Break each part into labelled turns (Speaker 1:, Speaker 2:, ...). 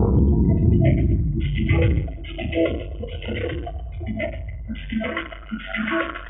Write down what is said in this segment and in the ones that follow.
Speaker 1: Thank you.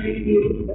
Speaker 1: последний.